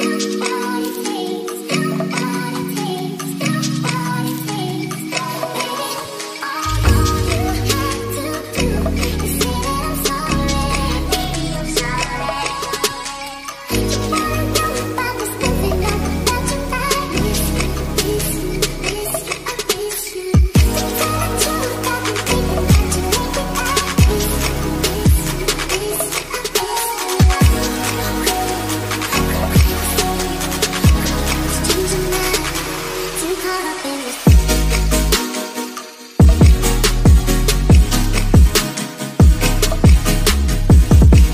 Bye.